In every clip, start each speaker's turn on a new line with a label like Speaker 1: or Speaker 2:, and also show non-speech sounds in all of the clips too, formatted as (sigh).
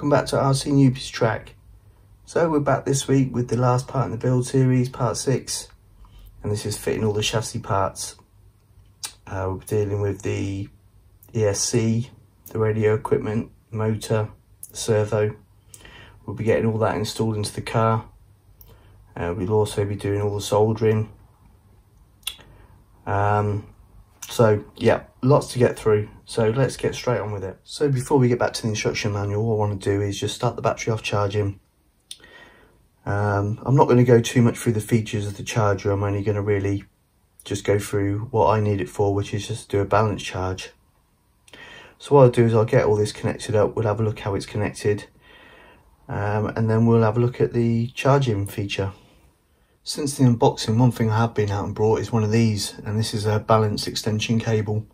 Speaker 1: welcome back to RC Newbies Track. So we're back this week with the last part in the build series, part 6. And this is fitting all the chassis parts. Uh, we'll be dealing with the ESC, the radio equipment, motor, servo. We'll be getting all that installed into the car. Uh, we'll also be doing all the soldering. Um, so yeah, lots to get through. So let's get straight on with it. So before we get back to the instruction manual, what I want to do is just start the battery off charging. Um, I'm not going to go too much through the features of the charger. I'm only going to really just go through what I need it for, which is just to do a balance charge. So what I'll do is I'll get all this connected up. We'll have a look how it's connected. Um, and then we'll have a look at the charging feature. Since the unboxing, one thing I have been out and brought is one of these, and this is a balance extension cable.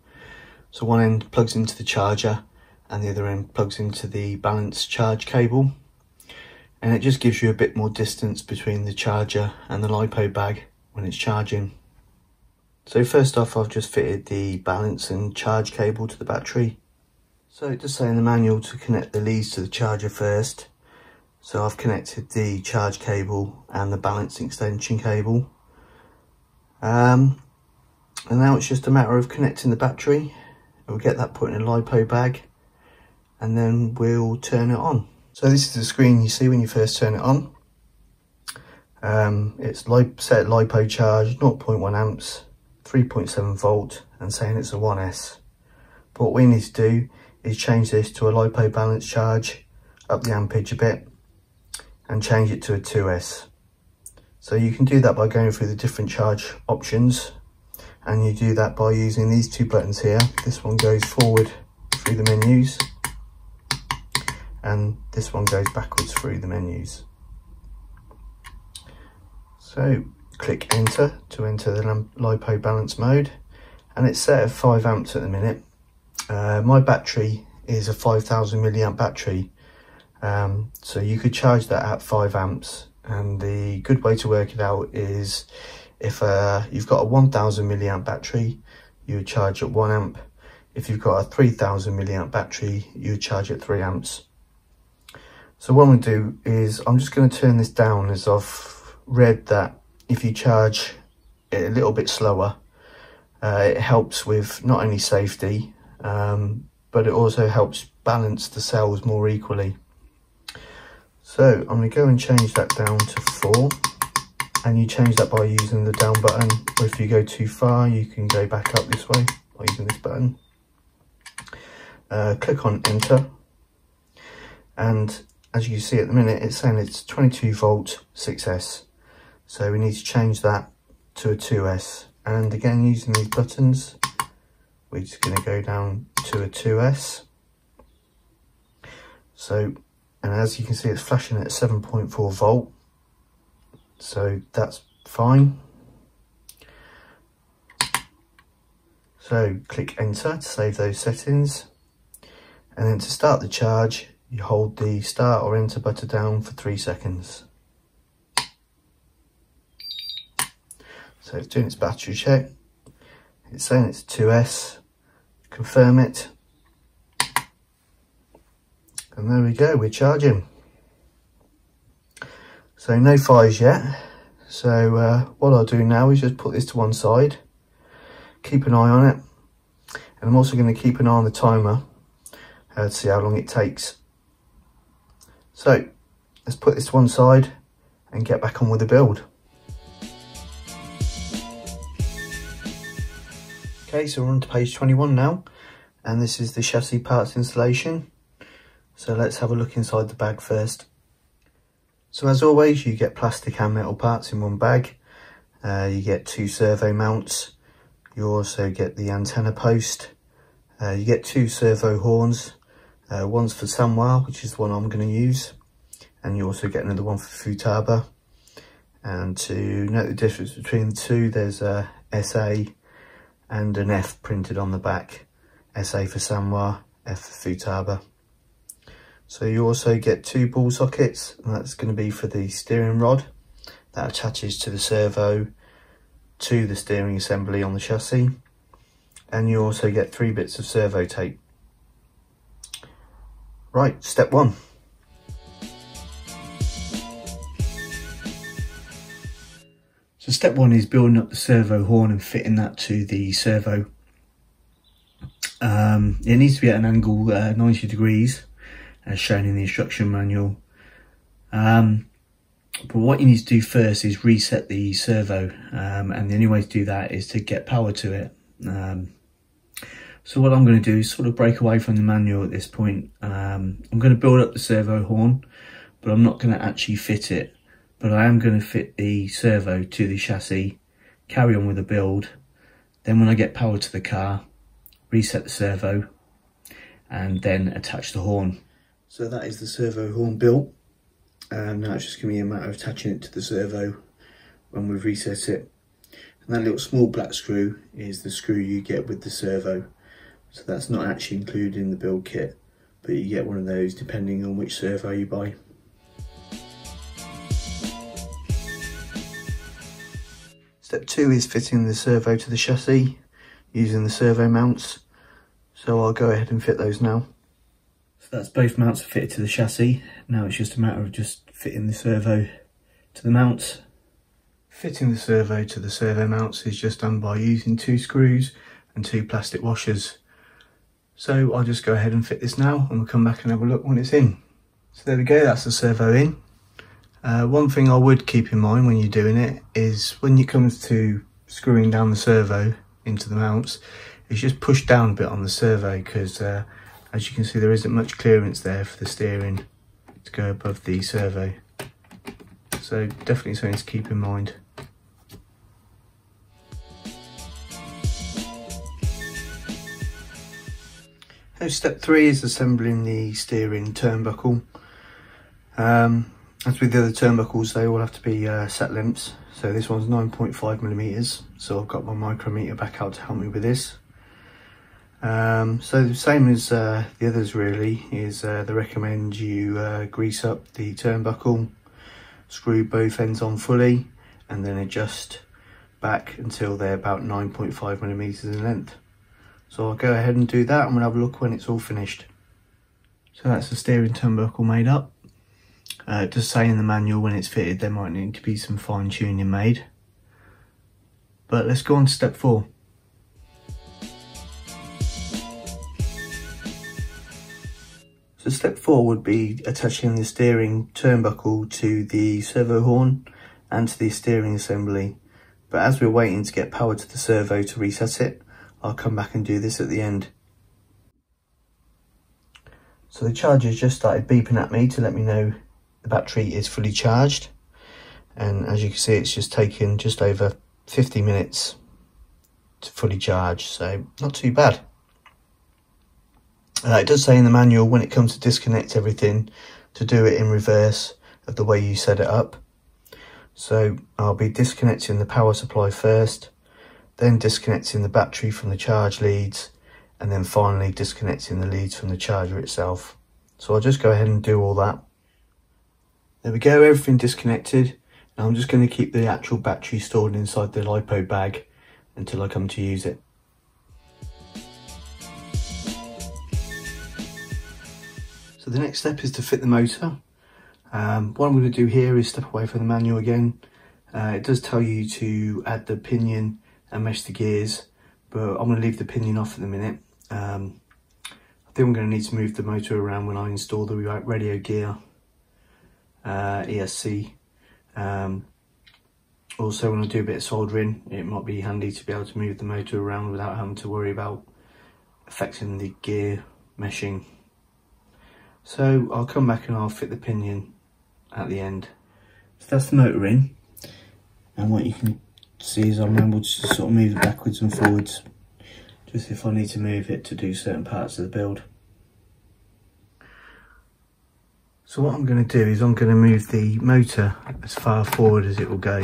Speaker 1: So one end plugs into the charger and the other end plugs into the balance charge cable. And it just gives you a bit more distance between the charger and the LiPo bag when it's charging. So first off, I've just fitted the balance and charge cable to the battery. So it does say in the manual to connect the leads to the charger first. So I've connected the charge cable and the balancing extension cable. Um, and now it's just a matter of connecting the battery. We'll get that put in a LiPo bag and then we'll turn it on. So this is the screen you see when you first turn it on. Um, it's set LiPo charge, 0.1 amps, 3.7 volt and saying it's a 1S. But what we need to do is change this to a LiPo balance charge, up the ampage a bit and change it to a 2S. So you can do that by going through the different charge options and you do that by using these two buttons here. This one goes forward through the menus and this one goes backwards through the menus. So click enter to enter the LiPo balance mode and it's set at 5 amps at the minute. Uh, my battery is a 5000 milliamp battery um, so you could charge that at 5 amps and the good way to work it out is if uh, you've got a 1000 milliamp battery you charge at 1 amp. If you've got a 3000 milliamp battery you charge at 3 amps. So what I'm going to do is I'm just going to turn this down as I've read that if you charge it a little bit slower uh, it helps with not only safety um, but it also helps balance the cells more equally. So I'm going to go and change that down to 4 and you change that by using the down button. Or if you go too far you can go back up this way by using this button. Uh, click on enter. And as you see at the minute it's saying it's 22 volt 6S so we need to change that to a 2S and again using these buttons we're just going to go down to a 2S so and as you can see it's flashing at 7.4 volt so that's fine. So click enter to save those settings. And then to start the charge you hold the start or enter button down for three seconds. So it's doing its battery check. It's saying it's 2s confirm it. And there we go, we're charging. So no fires yet. So uh, what I'll do now is just put this to one side, keep an eye on it. And I'm also going to keep an eye on the timer uh, to see how long it takes. So let's put this to one side and get back on with the build. Okay, so we're on to page 21 now, and this is the chassis parts installation. So let's have a look inside the bag first. So as always, you get plastic and metal parts in one bag. Uh, you get two servo mounts. You also get the antenna post. Uh, you get two servo horns. Uh, one's for Sanwa, which is the one I'm going to use. And you also get another one for Futaba. And to note the difference between the two, there's a SA and an F printed on the back. SA for Sanwa, F for Futaba. So you also get two ball sockets and that's going to be for the steering rod that attaches to the servo to the steering assembly on the chassis and you also get three bits of servo tape. Right, step one. So step one is building up the servo horn and fitting that to the servo. Um, it needs to be at an angle uh, 90 degrees as shown in the instruction manual. Um, but what you need to do first is reset the servo um, and the only way to do that is to get power to it. Um, so what I'm going to do is sort of break away from the manual at this point. Um, I'm going to build up the servo horn, but I'm not going to actually fit it. But I am going to fit the servo to the chassis, carry on with the build. Then when I get power to the car, reset the servo, and then attach the horn. So that is the servo horn built. Um, now it's just going to be a matter of attaching it to the servo when we've reset it. And that little small black screw is the screw you get with the servo. So that's not actually included in the build kit, but you get one of those depending on which servo you buy. Step two is fitting the servo to the chassis using the servo mounts. So I'll go ahead and fit those now. That's both mounts fitted to the chassis. Now it's just a matter of just fitting the servo to the mounts. Fitting the servo to the servo mounts is just done by using two screws and two plastic washers. So I'll just go ahead and fit this now and we'll come back and have a look when it's in. So there we go, that's the servo in. Uh, one thing I would keep in mind when you're doing it is when it comes to screwing down the servo into the mounts, is just push down a bit on the servo because uh, as you can see there isn't much clearance there for the steering to go above the servo. So definitely something to keep in mind. So step three is assembling the steering turnbuckle. Um, as with the other turnbuckles, they all have to be uh, set lengths. So this one's 9.5 millimeters. So I've got my micrometer back out to help me with this. Um, so the same as uh, the others really is uh, they recommend you uh, grease up the turnbuckle, screw both ends on fully, and then adjust back until they're about 9.5 millimeters in length. So I'll go ahead and do that and we'll have a look when it's all finished. So that's the steering turnbuckle made up. Uh, does say in the manual when it's fitted there might need to be some fine tuning made. But let's go on to step four. So step four would be attaching the steering turnbuckle to the servo horn and to the steering assembly. But as we're waiting to get power to the servo to reset it, I'll come back and do this at the end. So the charger's just started beeping at me to let me know the battery is fully charged. And as you can see, it's just taken just over 50 minutes to fully charge, so not too bad. Uh, it does say in the manual when it comes to disconnect everything to do it in reverse of the way you set it up. So I'll be disconnecting the power supply first, then disconnecting the battery from the charge leads, and then finally disconnecting the leads from the charger itself. So I'll just go ahead and do all that. There we go, everything disconnected. Now I'm just going to keep the actual battery stored inside the LiPo bag until I come to use it. So the next step is to fit the motor. Um, what I'm going to do here is step away from the manual again. Uh, it does tell you to add the pinion and mesh the gears, but I'm going to leave the pinion off at the minute. Um, I think I'm going to need to move the motor around when I install the radio gear uh, ESC. Um, also, when I do a bit of soldering, it might be handy to be able to move the motor around without having to worry about affecting the gear meshing so I'll come back and I'll fit the pinion at the end. So that's the motor in. And what you can see is I'm able to sort of move it backwards and forwards. Just if I need to move it to do certain parts of the build. So what I'm going to do is I'm going to move the motor as far forward as it will go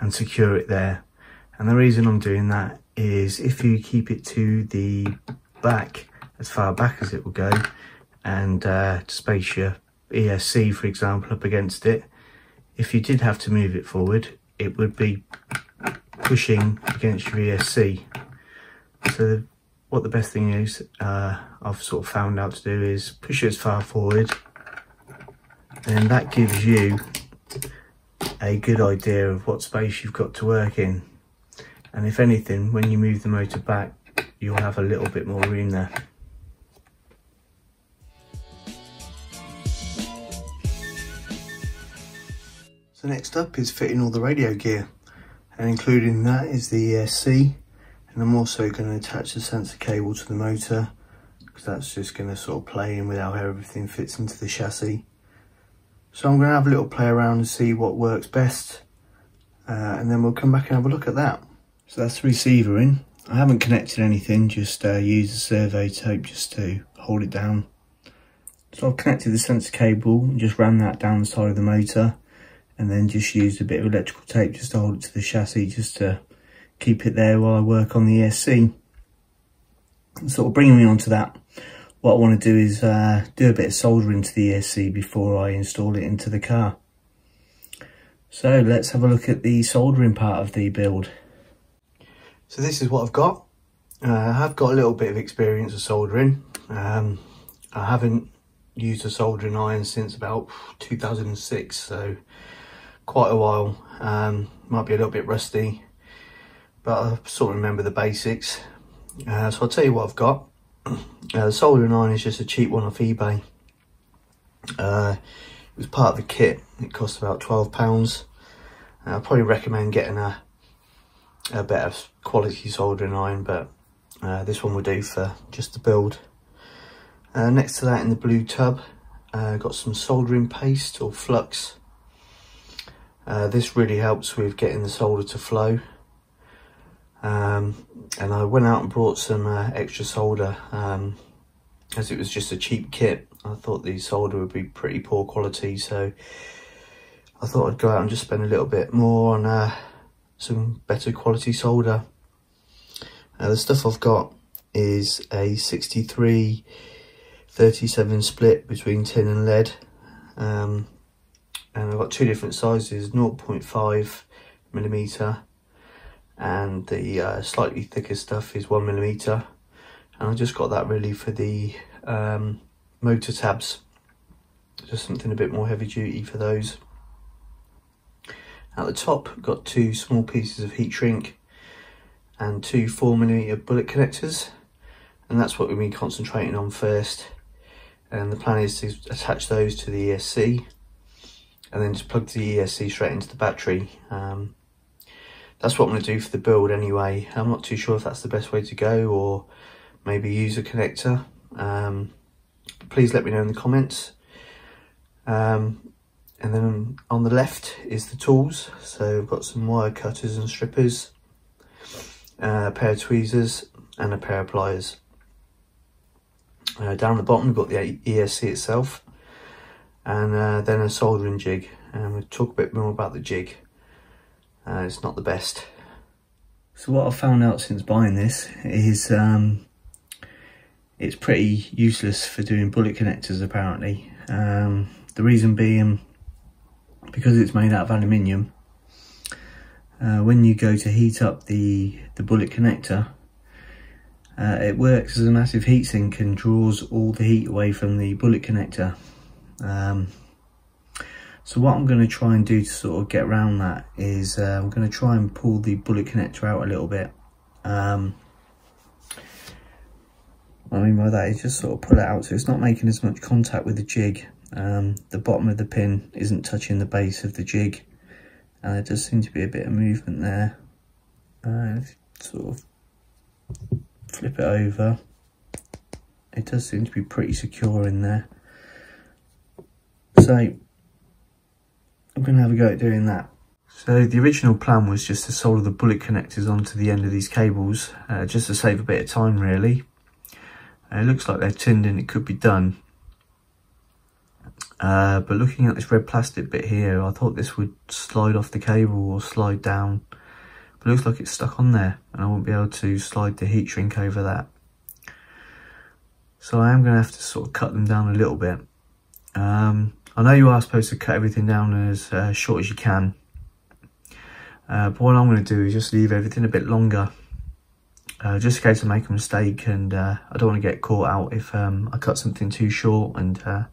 Speaker 1: and secure it there. And the reason I'm doing that is if you keep it to the back, as far back as it will go, and uh, space your ESC, for example, up against it, if you did have to move it forward, it would be pushing against your ESC. So what the best thing is, uh, I've sort of found out to do is push it as far forward and that gives you a good idea of what space you've got to work in and if anything when you move the motor back you'll have a little bit more room there. So next up is fitting all the radio gear and including that is the ESC and I'm also going to attach the sensor cable to the motor because that's just going to sort of play in with how everything fits into the chassis. So I'm going to have a little play around and see what works best uh, and then we'll come back and have a look at that. So that's the receiver in. I haven't connected anything, just uh, used the servo tape just to hold it down. So I've connected the sensor cable and just ran that down the side of the motor and then just used a bit of electrical tape just to hold it to the chassis just to keep it there while I work on the ESC. And sort of bringing me on to that, what I want to do is uh, do a bit of soldering to the ESC before I install it into the car. So let's have a look at the soldering part of the build. So this is what I've got. Uh, I have got a little bit of experience of soldering. Um, I haven't used a soldering iron since about 2006, so quite a while. Um, might be a little bit rusty, but I sort of remember the basics. Uh, so I'll tell you what I've got. (clears throat) Uh, the soldering iron is just a cheap one off eBay. Uh, it was part of the kit. It cost about £12. Uh, I'd probably recommend getting a, a better quality soldering iron, but uh, this one will do for just the build. Uh, next to that in the blue tub, got some soldering paste or flux. Uh, this really helps with getting the solder to flow. Um, and I went out and brought some uh, extra solder um, as it was just a cheap kit. I thought the solder would be pretty poor quality, so I thought I'd go out and just spend a little bit more on uh, some better quality solder. Uh, the stuff I've got is a 63 37 split between tin and lead. Um, and I've got two different sizes 0.5 millimeter. And the uh, slightly thicker stuff is one millimeter. And I just got that really for the um, motor tabs. Just something a bit more heavy duty for those. At the top got two small pieces of heat shrink and two 4 millimeter bullet connectors. And that's what we've been concentrating on first. And the plan is to attach those to the ESC and then just plug the ESC straight into the battery. Um, that's what I'm going to do for the build anyway. I'm not too sure if that's the best way to go or maybe use a connector. Um, please let me know in the comments. Um, and then on the left is the tools. So I've got some wire cutters and strippers, uh, a pair of tweezers and a pair of pliers. Uh, down the bottom we've got the ESC itself and uh, then a soldering jig. And we'll talk a bit more about the jig. Uh, it's not the best. So what I've found out since buying this is um, it's pretty useless for doing bullet connectors apparently. Um, the reason being because it's made out of aluminium uh, when you go to heat up the the bullet connector uh, it works as a massive heatsink and draws all the heat away from the bullet connector um, so what I'm going to try and do to sort of get around that is uh, I'm going to try and pull the bullet connector out a little bit. Um, what I mean by that is just sort of pull it out so it's not making as much contact with the jig. Um, the bottom of the pin isn't touching the base of the jig. And there does seem to be a bit of movement there. Uh, sort of flip it over. It does seem to be pretty secure in there. So I'm going to have a go at doing that. So the original plan was just to solder the bullet connectors onto the end of these cables, uh, just to save a bit of time really. Uh, it looks like they're tinned and it could be done. Uh, but looking at this red plastic bit here, I thought this would slide off the cable or slide down. But it looks like it's stuck on there and I won't be able to slide the heat shrink over that. So I am going to have to sort of cut them down a little bit. Um, I know you are supposed to cut everything down as uh, short as you can. Uh, but what I'm going to do is just leave everything a bit longer. uh, just in case I make a mistake and uh, I don't want to get caught out if um, I cut something too short and uh,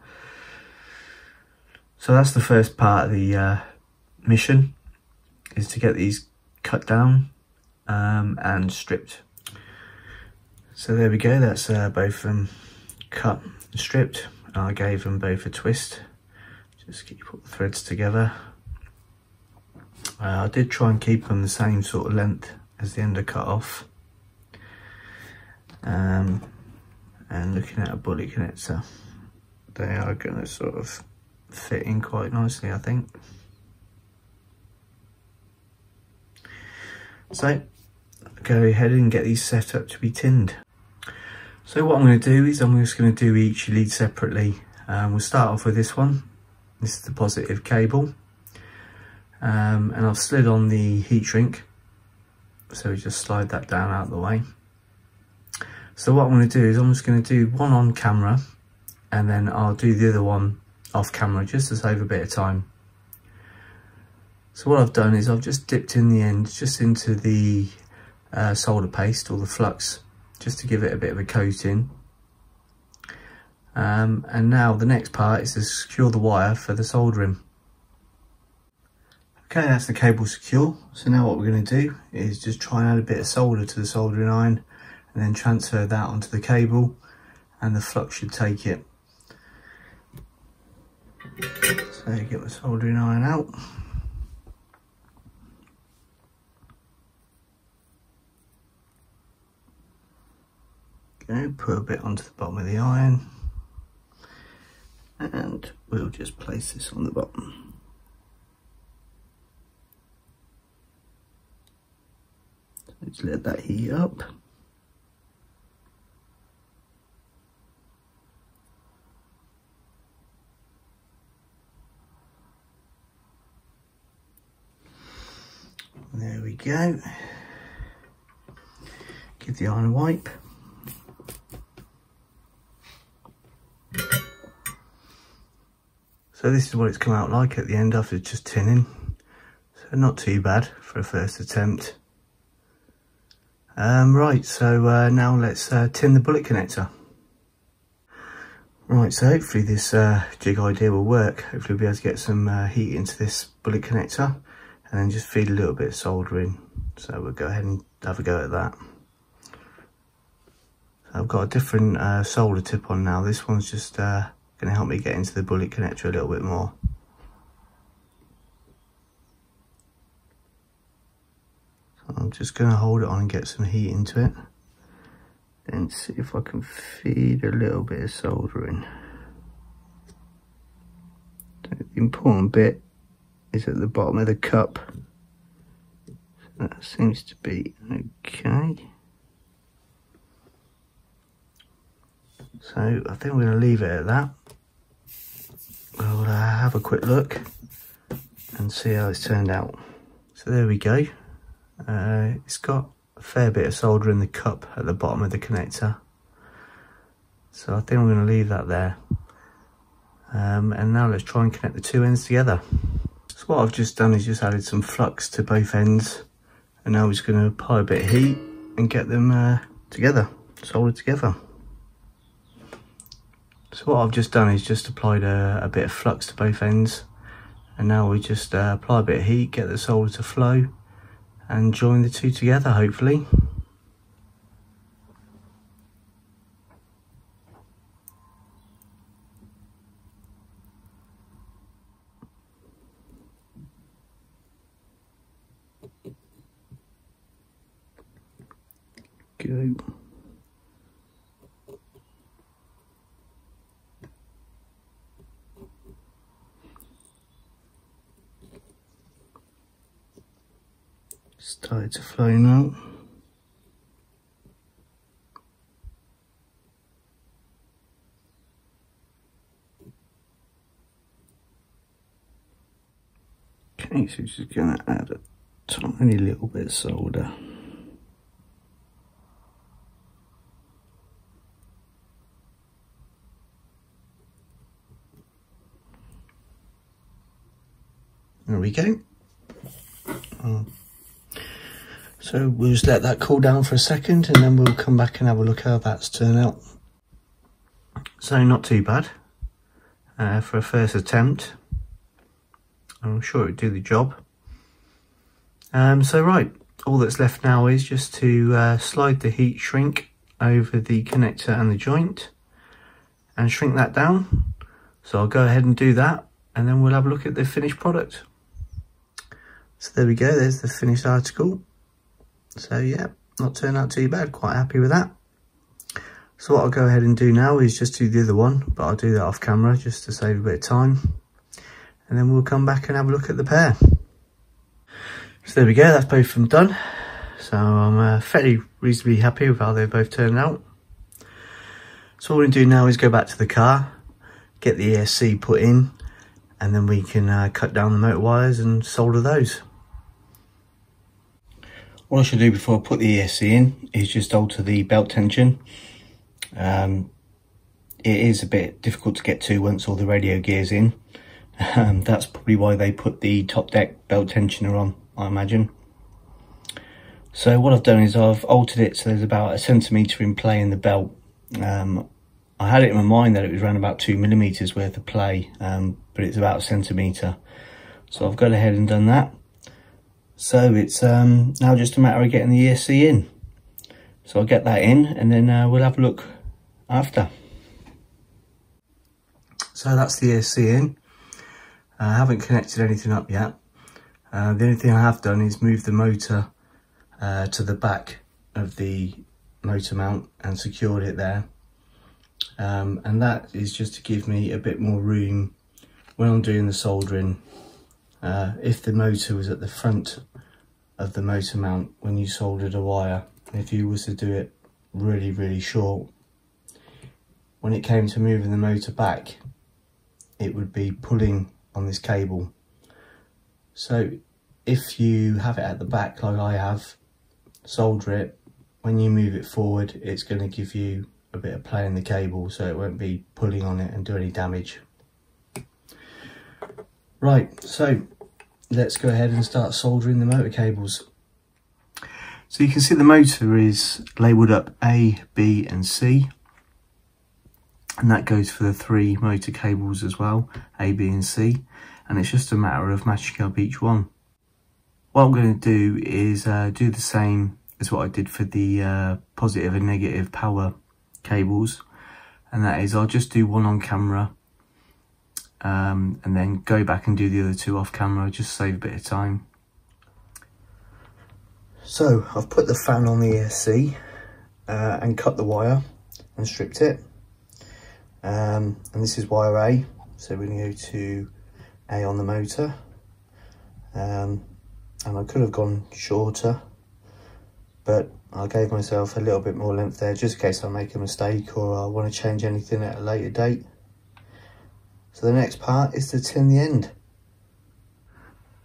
Speaker 1: so that's the first part of the uh, mission is to get these cut down um, and stripped so there we go that's both of them cut and stripped I gave them both a twist just keep all the threads together. Uh, I did try and keep them the same sort of length as the end of cut off. Um, and looking at a bullet connector they are going to sort of fit in quite nicely I think. So go ahead and get these set up to be tinned. So what I'm going to do is I'm just going to do each lead separately. Um, we'll start off with this one this is the positive cable um, and I've slid on the heat shrink so we just slide that down out of the way so what I'm going to do is I'm just going to do one on camera and then I'll do the other one off camera just to save a bit of time. So what I've done is I've just dipped in the end just into the uh, solder paste or the flux just to give it a bit of a coating. Um, and now the next part is to secure the wire for the soldering. Okay, that's the cable secure. So now what we're going to do is just try and add a bit of solder to the soldering iron and then transfer that onto the cable and the flux should take it. So get my soldering iron out. Okay, put a bit onto the bottom of the iron and we'll just place this on the bottom. Let's let that heat up. There we go. Give the iron a wipe. So this is what it's come out like at the end after just tinning. So not too bad for a first attempt. Um, right, so uh, now let's uh, tin the bullet connector. Right, so hopefully this uh, jig idea will work. Hopefully we'll be able to get some uh, heat into this bullet connector and then just feed a little bit of soldering. So we'll go ahead and have a go at that. I've got a different uh, solder tip on now. This one's just uh, going to help me get into the bullet connector a little bit more. I'm just going to hold it on and get some heat into it. Then see if I can feed a little bit of soldering. So the important bit is at the bottom of the cup. So that seems to be okay. So I think we're going to leave it at that. We'll uh, have a quick look and see how it's turned out. So there we go. Uh, it's got a fair bit of solder in the cup at the bottom of the connector. So I think I'm going to leave that there. Um, and now let's try and connect the two ends together. So what I've just done is just added some flux to both ends and now we're just going to apply a bit of heat and get them uh, together, soldered together. So what I've just done is just applied a, a bit of flux to both ends and now we just uh, apply a bit of heat, get the solder to flow and join the two together hopefully. go. Started to flow now. Okay, so just going to add a tiny little bit of solder. There we go. Um, So we'll just let that cool down for a second and then we'll come back and have a look how that's turned out. So not too bad uh, for a first attempt. I'm sure it'd do the job. Um, so right, all that's left now is just to uh, slide the heat shrink over the connector and the joint and shrink that down. So I'll go ahead and do that and then we'll have a look at the finished product. So there we go, there's the finished article. So yeah, not turned out too bad, quite happy with that. So what I'll go ahead and do now is just do the other one, but I'll do that off camera just to save a bit of time. And then we'll come back and have a look at the pair. So there we go, that's both of them done. So I'm uh, fairly reasonably happy with how they both turned out. So all we do now is go back to the car, get the ESC put in, and then we can uh, cut down the motor wires and solder those. What I should do before I put the ESC in is just alter the belt tension. Um, it is a bit difficult to get to once all the radio gear's in. Um, that's probably why they put the top deck belt tensioner on, I imagine. So what I've done is I've altered it so there's about a centimetre in play in the belt. Um, I had it in my mind that it was around about two millimetres worth of play, um, but it's about a centimetre. So I've gone ahead and done that. So it's um, now just a matter of getting the ESC in. So I'll get that in and then uh, we'll have a look after. So that's the ESC in. Uh, I haven't connected anything up yet. Uh, the only thing I have done is move the motor uh, to the back of the motor mount and secured it there. Um, and that is just to give me a bit more room when I'm doing the soldering. Uh, if the motor was at the front of the motor mount when you soldered a wire, if you was to do it really, really short, when it came to moving the motor back, it would be pulling on this cable. So if you have it at the back like I have, solder it, when you move it forward it's going to give you a bit of play in the cable so it won't be pulling on it and do any damage. Right, so let's go ahead and start soldering the motor cables. So you can see the motor is labelled up A, B and C and that goes for the three motor cables as well, A, B and C and it's just a matter of matching up each one. What I'm going to do is uh, do the same as what I did for the uh, positive and negative power cables and that is I'll just do one on camera um, and then go back and do the other two off camera just save a bit of time. So I've put the fan on the ESC uh, and cut the wire and stripped it um, and this is wire A so we're to go to A on the motor um, and I could have gone shorter but I gave myself a little bit more length there just in case I make a mistake or I want to change anything at a later date. So the next part is to tin the end.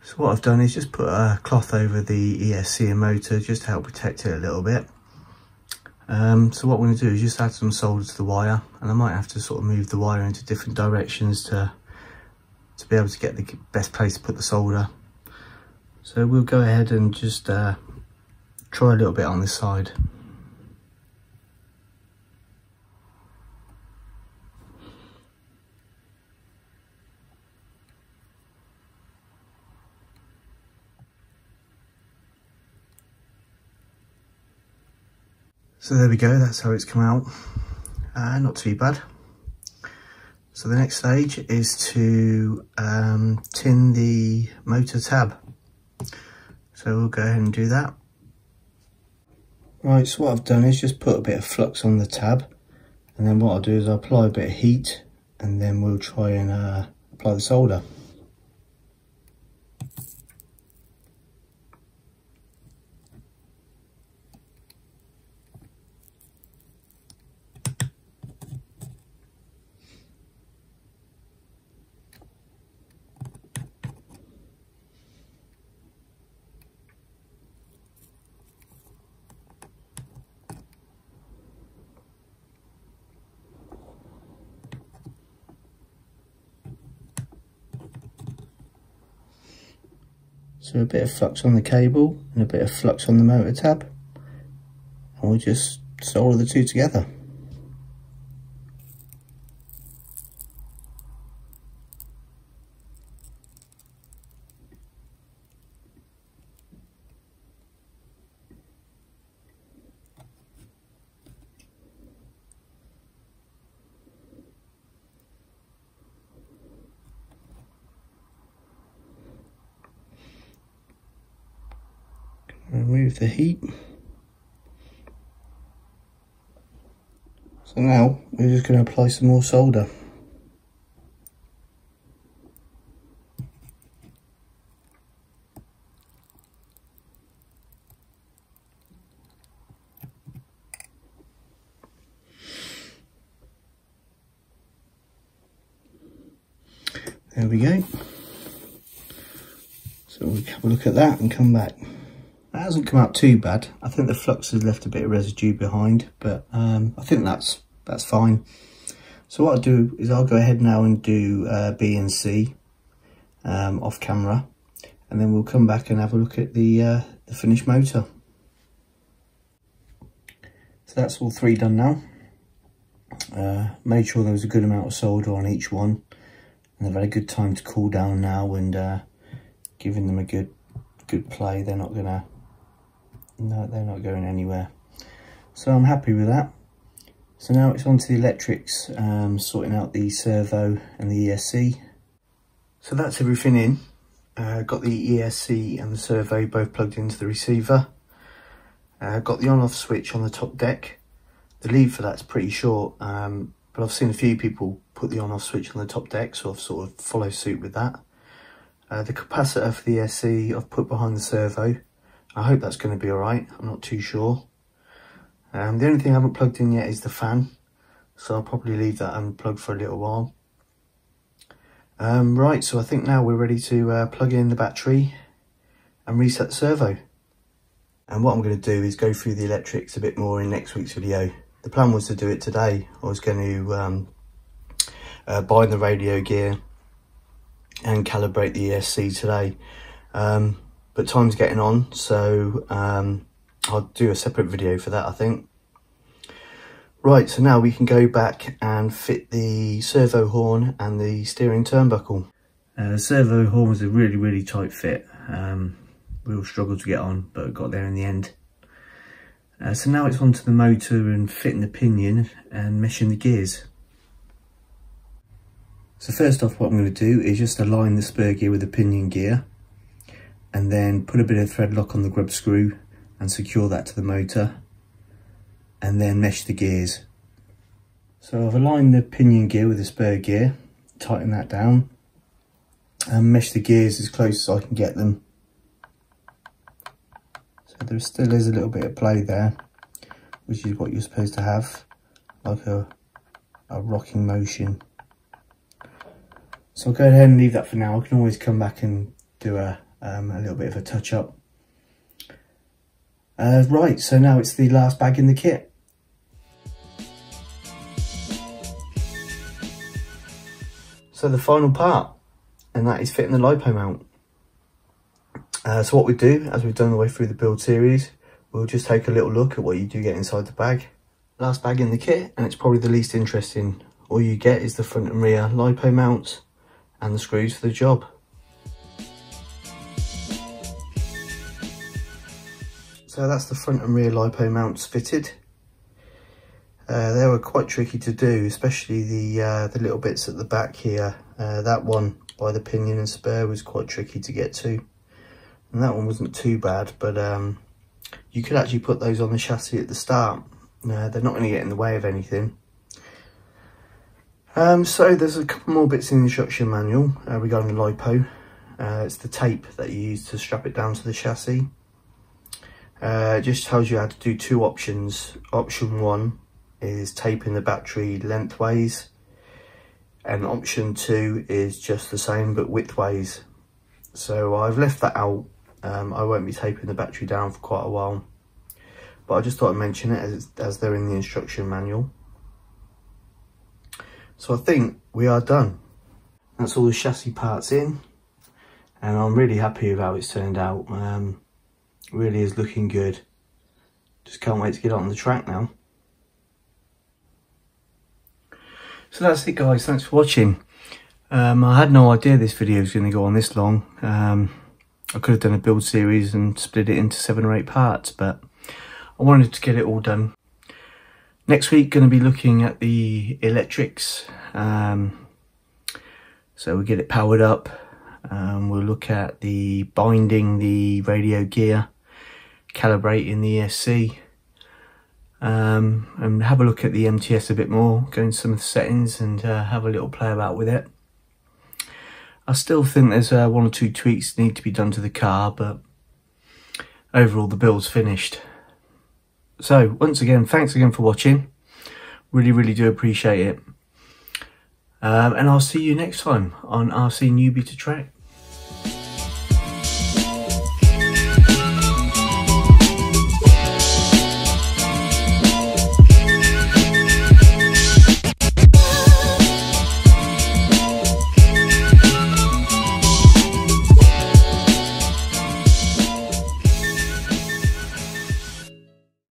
Speaker 1: So what I've done is just put a cloth over the ESC and motor just to help protect it a little bit. Um, so what I'm going to do is just add some solder to the wire and I might have to sort of move the wire into different directions to to be able to get the best place to put the solder. So we'll go ahead and just uh, try a little bit on this side. So there we go, that's how it's come out. Uh, not too bad. So the next stage is to um, tin the motor tab. So we'll go ahead and do that. Right, so what I've done is just put a bit of flux on the tab and then what I'll do is I'll apply a bit of heat and then we'll try and uh, apply the solder. So a bit of flux on the cable and a bit of flux on the motor tab. And we'll just solder the two together. Remove the heat. So now we're just going to apply some more solder. There we go. So we'll have a look at that and come back. Hasn't come out too bad. I think the flux has left a bit of residue behind, but um, I think that's that's fine. So what I'll do is I'll go ahead now and do uh, B and C um, off camera, and then we'll come back and have a look at the, uh, the finished motor. So that's all three done now. Uh, made sure there was a good amount of solder on each one, and they've had a good time to cool down now and uh, giving them a good good play. They're not gonna no, they're not going anywhere. So I'm happy with that. So now it's on to the electrics, um, sorting out the servo and the ESC. So that's everything in. Uh, got the ESC and the servo both plugged into the receiver. Uh, got the on-off switch on the top deck. The lead for that's pretty short, um, but I've seen a few people put the on-off switch on the top deck, so I've sort of follow suit with that. Uh, the capacitor for the ESC I've put behind the servo. I hope that's going to be alright. I'm not too sure. Um, the only thing I haven't plugged in yet is the fan. So I'll probably leave that unplugged for a little while. Um, right, so I think now we're ready to uh, plug in the battery and reset the servo. And what I'm going to do is go through the electrics a bit more in next week's video. The plan was to do it today. I was going to um, uh, bind the radio gear and calibrate the ESC today. Um, but time's getting on, so um, I'll do a separate video for that, I think. Right, so now we can go back and fit the servo horn and the steering turnbuckle. Uh, the servo horn was a really, really tight fit. Um, real struggle to get on, but got there in the end. Uh, so now it's onto the motor and fitting the pinion and meshing the gears. So first off what I'm going to do is just align the spur gear with the pinion gear and then put a bit of thread lock on the grub screw and secure that to the motor and then mesh the gears. So I've aligned the pinion gear with the spur gear, tighten that down and mesh the gears as close as I can get them. So there still is a little bit of play there, which is what you're supposed to have, like a, a rocking motion. So I'll go ahead and leave that for now. I can always come back and do a um, a little bit of a touch up. Uh, right, so now it's the last bag in the kit. So the final part, and that is fitting the LiPo mount. Uh, so what we do, as we've done the way through the build series, we'll just take a little look at what you do get inside the bag. Last bag in the kit, and it's probably the least interesting. All you get is the front and rear LiPo mounts and the screws for the job. So that's the front and rear LiPo mounts fitted. Uh, they were quite tricky to do, especially the uh, the little bits at the back here. Uh, that one by the pinion and spur was quite tricky to get to. And that one wasn't too bad, but um, you could actually put those on the chassis at the start. Uh, they're not going to get in the way of anything. Um, so there's a couple more bits in the instruction manual uh, regarding the LiPo. Uh, it's the tape that you use to strap it down to the chassis. Uh, just tells you how to do two options. Option one is taping the battery lengthways and option two is just the same but widthways. So I've left that out. Um, I won't be taping the battery down for quite a while. But I just thought I'd mention it as, as they're in the instruction manual. So I think we are done. That's all the chassis parts in. and I'm really happy with how it's turned out. Um, really is looking good. Just can't wait to get on the track now. So that's it guys, thanks for watching. Um, I had no idea this video was going to go on this long. Um, I could have done a build series and split it into seven or eight parts, but I wanted to get it all done. Next week, going to be looking at the electrics. Um, so we get it powered up. Um, we'll look at the binding the radio gear, calibrating the ESC, um, and have a look at the MTS a bit more, go into some of the settings and uh, have a little play about with it. I still think there's uh, one or two tweaks need to be done to the car, but overall the build's finished. So, once again, thanks again for watching. Really, really do appreciate it. Um, and I'll see you next time on RC Newbie to Track.